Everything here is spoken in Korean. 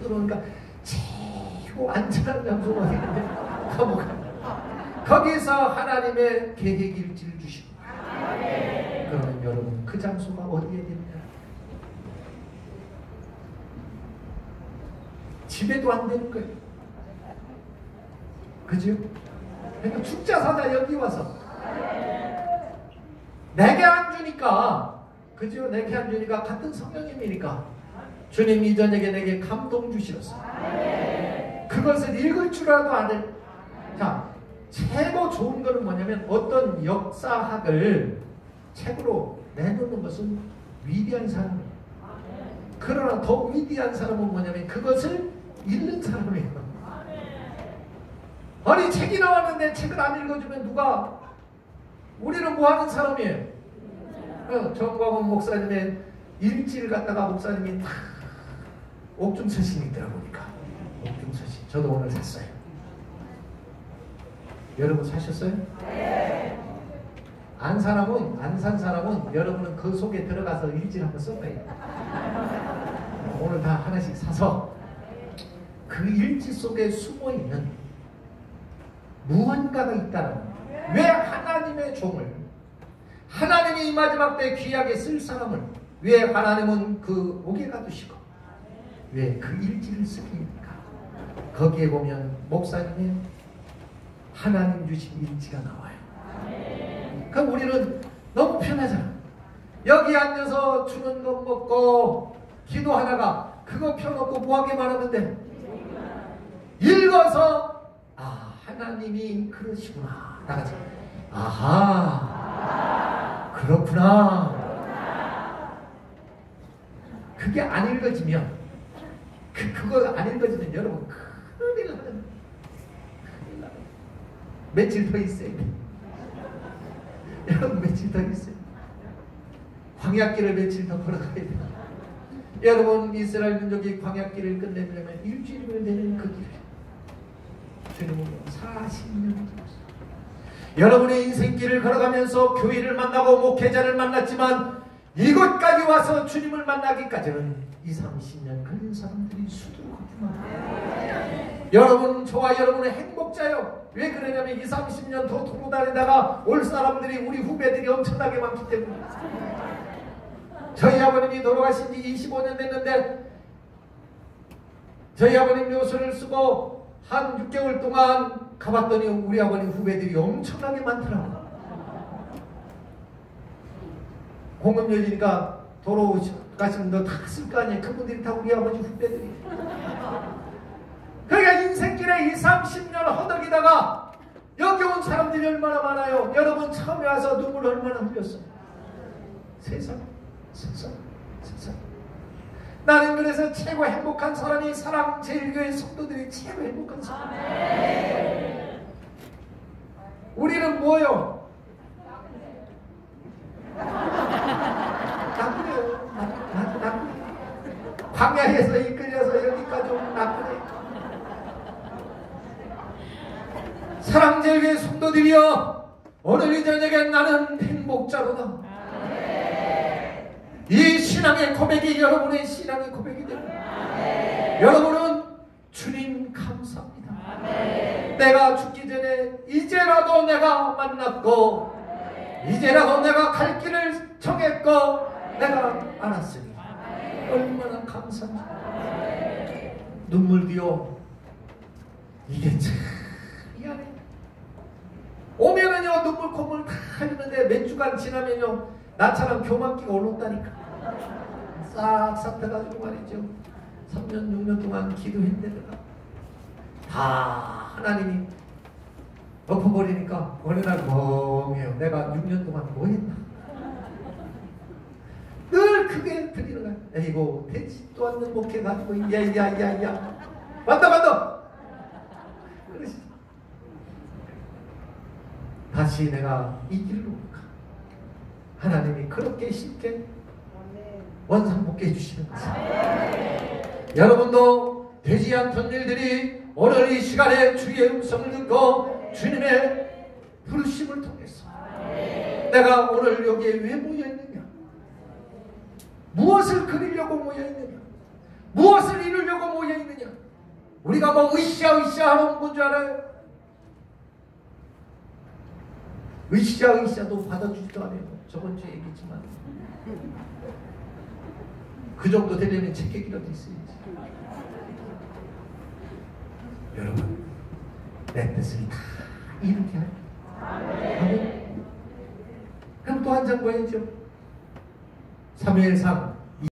들어오니까 최고 안전한 장소가 있는데 감옥 거기서 하나님의 계획 일 지를 주시고 그러면 여러분 그 장소가 어디에 됩니까? 집에도 안 되는 거예요. 그죠? 그러니까 축자사자 여기 와서 내게 안 주니까 그죠? 내게 안 주니까 같은 성령님이니까 주님 이 저녁에 내게 감동 주시었어. 그것을 읽을 줄안 해. 자, 최고 좋은 거는 뭐냐면 어떤 역사학을 책으로 내놓는 것은 위대한 사람이에요. 그러나 더 위대한 사람은 뭐냐면 그것을 읽는 사람이에요. 아니 책이 나왔는데 책을 안 읽어주면 누가 우리는 뭐 하는 사람이에요? 어, 정광훈 목사님의 일지를 갖다가 목사님이 탁 옥중 서신이 있더라 보니까 옥중 서신 저도 오늘 샀어요. 여러분 사셨어요? 네. 안 사람은 안 산 사람은 여러분은 그 속에 들어가서 일지를 한번 써봐요. 오늘 다 하나씩 사서 그 일지 속에 숨어 있는 무언가가 있다는 왜 하나님의 종을 하나님이 이 마지막 때 귀하게 쓸 사람을 왜 하나님은 그 옥에 가두시고 왜 그 일지를 쓰십니까? 거기에 보면 목사님의 하나님 주신 일지가 나와요. 그럼 우리는 너무 편하잖아. 여기 앉아서 주는 것 먹고 기도하다가 그거 펴놓고 뭐하게만 하면 돼? 읽어서 아 하나님이 그러시구나. 나같이 아하 그렇구나. 그게 안 읽어지면 그, 그거 안 읽어지면 여러분 큰일 나는 큰일 나 며칠 더 있어야 돼. 여러분 며칠 더 있어요. 광약길을 며칠 더 걸어가야 돼. 여러분 이스라엘 민족이 광약길을 끝내려면 일주일이면 되는 그 길을 주님은 40년 여러분의 인생길을 걸어가면서 교회를 만나고 목회자를 만났지만 이곳까지 와서 주님을 만나기까지는 2, 30년 걸린 사람들이 수두룩하구나. 여러분 저와 여러분의 행복자요. 왜 그러냐면 2, 30년 더 도로 다니다가 올 사람들이 우리 후배들이 엄청나게 많기 때문에 저희 아버님이 돌아가신 지 25년 됐는데 저희 아버님 요술을 쓰고 한 6개월 동안 가봤더니 우리 아버님 후배들이 엄청나게 많더라고요. 공업여지니까 도로 가시면 너다쓸 거 아니에요. 그분들이 다 우리 아버지 후배들이. 그러니까 인생길에 2, 30년 허덕이다가 여기 온 사람들이 얼마나 많아요. 여러분 처음에 와서 눈물 얼마나 흘렸어요. 세상, 세상, 세상. 나는 그래서 최고 행복한 사람이 사랑 제일교회 성도들이 최고 행복한 사람. 우리는 뭐요? 나쁘, 나쁘. 광야에서 이끌려서 여기까지 온 나쁘네. 사랑제일교회 성도들이여 오늘 이 저녁에 나는 행복자로다. 이 신앙의 고백이 여러분의 신앙의 고백이 됩니다. 여러분은 주님 감사합니다. 내가 죽기 전에 이제라도 내가 만났고 이제라도 내가 갈 길을 정했고 내가 알았으니 얼마나 감사합니다. 눈물 뒤어 이게 참. 미안해. 오면은요 눈물 콧물 다 흘리는데 몇 주간 지나면요 나처럼 교만기가 올랐다니까. 싹싹 돼가지고 말이죠. 3년 6년 동안 기도했는데다 다 하나님이 엎어버리니까 어느 날 멍해요. 내가 6년 동안 뭐 했나 늘 그게 들리는 거야. 에이고 되지도 않는 목회 가지고 야야야야 맞다 맞다. 그러시 다시 내가 이 길로 가 하나님이 그렇게 쉽게 원상 복귀 해 주시는 것입니다 여러분도 되지 않던 일들이 오늘 이 시간에 주의 음성을 듣고 주님의 부르심을 통해서 내가 오늘 여기에 왜 모여있느냐 무엇을 그리려고 모여있느냐 무엇을 이루려고 모여있느냐 우리가 뭐 으쌰 으쌰 하는 건줄 알아요? 으쌰 으쌰도 받아주지도 않아요. 저번 주에 얘기했지만 그 정도 되려면 책계기라도 있어야지. 여러분 내 뜻을 다 이루게 할. 아멘. 그럼 또 한 장 보야죠. 3회상